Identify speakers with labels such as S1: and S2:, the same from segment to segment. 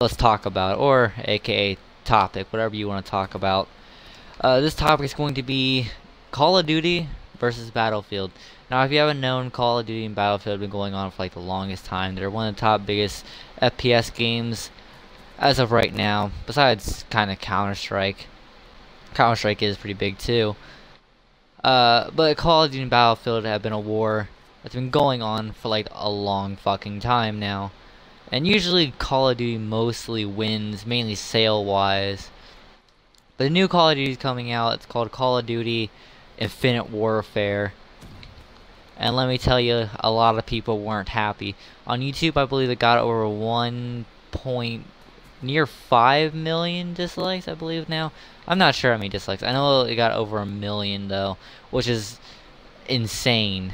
S1: let's talk about, or aka topic, whatever you want to talk about. Uh, this topic is going to be Call of Duty versus Battlefield. Now, if you haven't known, Call of Duty and Battlefield have been going on for like the longest time. They're one of the top biggest FPS games as of right now, besides kind of Counter Strike. Counter Strike is pretty big too. Uh, but Call of Duty and Battlefield have been a war that's been going on for like a long fucking time now. And usually Call of Duty mostly wins, mainly sale-wise. But the new Call of Duty is coming out. It's called Call of Duty Infinite Warfare. And let me tell you, a lot of people weren't happy. On YouTube, I believe it got over 1 point, near 5 million dislikes, I believe now. I'm not sure how many dislikes. I know it got over a million, though, which is insane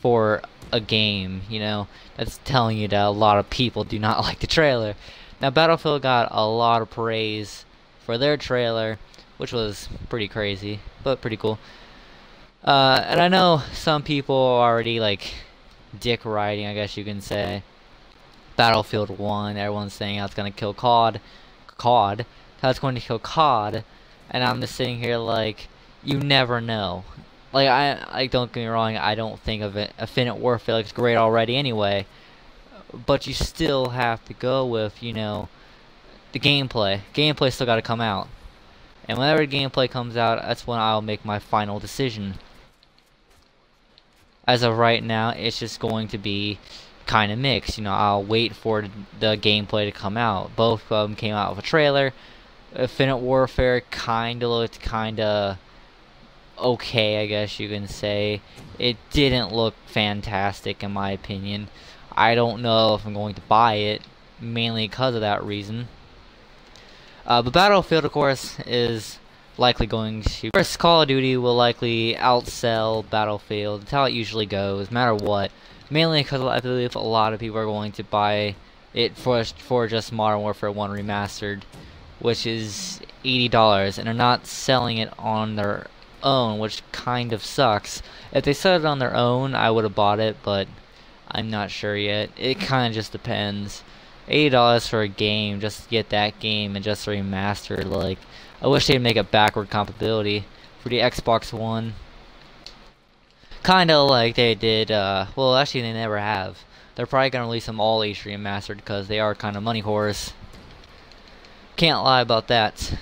S1: for a game, you know, that's telling you that a lot of people do not like the trailer. Now, Battlefield got a lot of praise for their trailer, which was pretty crazy, but pretty cool. Uh, and I know some people are already, like, dick riding, I guess you can say. Battlefield 1, everyone's saying how it's going to kill COD. COD. How it's going to kill COD. And I'm just sitting here like, you never know like I like don't get me wrong, I don't think of it Infinite Warfare looks great already anyway. But you still have to go with, you know, the gameplay. Gameplay still gotta come out. And whenever the gameplay comes out, that's when I'll make my final decision. As of right now, it's just going to be kind of mixed. You know, I'll wait for the gameplay to come out. Both of them came out with a trailer. Infinite Warfare kind of looked kind of okay, I guess you can say. It didn't look fantastic in my opinion. I don't know if I'm going to buy it, mainly because of that reason. Uh, but Battlefield, of course, is likely going to... First, Call of Duty will likely outsell Battlefield. That's how it usually goes, no matter what. Mainly because I believe a lot of people are going to buy it for, for just Modern Warfare 1 Remastered, which is $80, and they're not selling it on their own, which kind of sucks. If they set it on their own, I would have bought it, but I'm not sure yet. It kind of just depends. $80 for a game, just to get that game and just remastered, like, I wish they'd make a backward compatibility for the Xbox One. Kinda like they did, uh, well actually they never have. They're probably gonna release them all HD remastered because they are kind of money whores. Can't lie about that.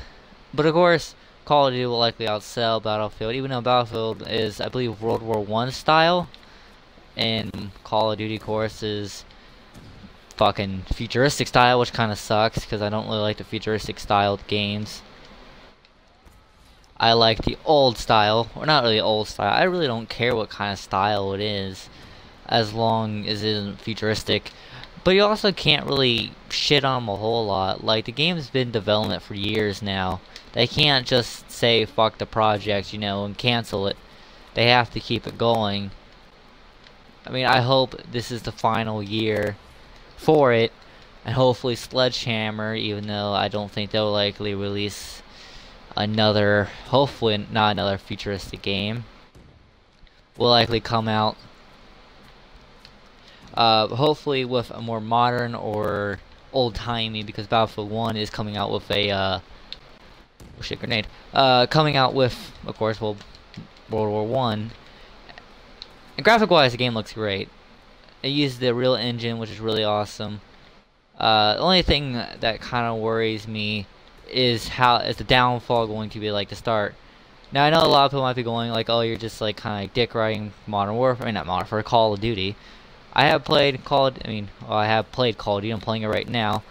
S1: But of course, Call of Duty will likely outsell Battlefield, even though Battlefield is, I believe, World War One style, and Call of Duty course is fucking futuristic style, which kind of sucks because I don't really like the futuristic styled games. I like the old style, or not really old style. I really don't care what kind of style it is, as long as it isn't futuristic. But you also can't really shit on them a whole lot. Like, the game's been development for years now. They can't just say, fuck the project, you know, and cancel it. They have to keep it going. I mean, I hope this is the final year for it. And hopefully Sledgehammer, even though I don't think they'll likely release another, hopefully not another futuristic game, will likely come out uh, hopefully with a more modern or old-timey, because Battlefield 1 is coming out with a, uh, oh shit, grenade, uh, coming out with, of course, well, World War 1. And graphic-wise, the game looks great. It uses the Real Engine, which is really awesome. Uh, the only thing that kind of worries me is how is the downfall going to be like to start. Now I know a lot of people might be going like, oh, you're just like kind of like dick riding Modern Warfare, not Modern for Call of Duty. I have played Call I mean, well, I have played Call of Duty, I'm playing it right now.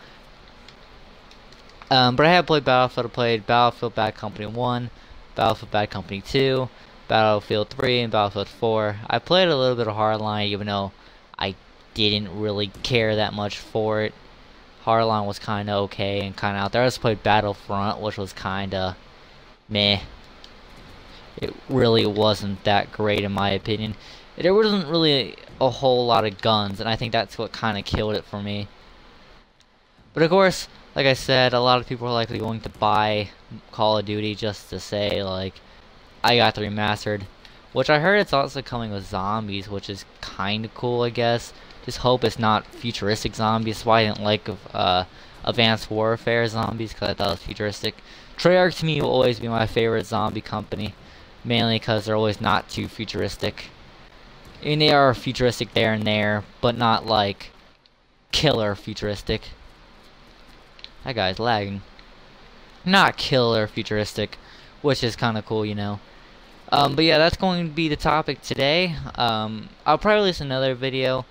S1: Um, but I have played Battlefield, I played Battlefield Bad Company 1, Battlefield Bad Company 2, Battlefield 3, and Battlefield 4. I played a little bit of Hardline, even though I didn't really care that much for it. Hardline was kind of okay and kind of out there. I just played Battlefront, which was kind of meh. It really wasn't that great in my opinion. There wasn't really a whole lot of guns, and I think that's what kind of killed it for me. But of course, like I said, a lot of people are likely going to buy Call of Duty just to say, like, I got the remastered. Which I heard it's also coming with zombies, which is kind of cool, I guess. Just hope it's not futuristic zombies. That's why I didn't like uh, Advanced Warfare zombies because I thought it was futuristic. Treyarch to me will always be my favorite zombie company, mainly because they're always not too futuristic. I mean, they are futuristic there and there, but not like killer futuristic. That guy's lagging. Not killer futuristic, which is kind of cool, you know. Um, but yeah, that's going to be the topic today. Um, I'll probably release another video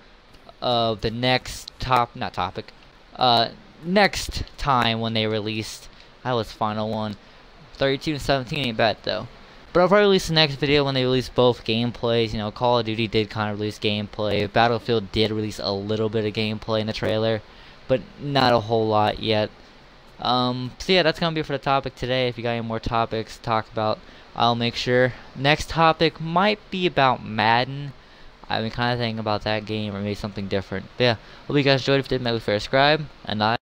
S1: of the next top, not topic, uh, next time when they released, that was final one. 32 and 17 ain't bad though. But I'll probably release the next video when they release both gameplays. You know, Call of Duty did kind of release gameplay. Battlefield did release a little bit of gameplay in the trailer, but not a whole lot yet. Um, so yeah, that's going to be for the topic today. If you got any more topics to talk about, I'll make sure. Next topic might be about Madden. I've been kind of thinking about that game or maybe something different. But yeah, hope you guys enjoyed. If you did, make sure to subscribe, and I